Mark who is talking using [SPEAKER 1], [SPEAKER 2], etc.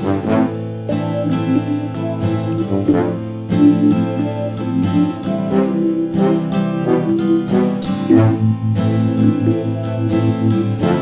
[SPEAKER 1] Thank Thank you.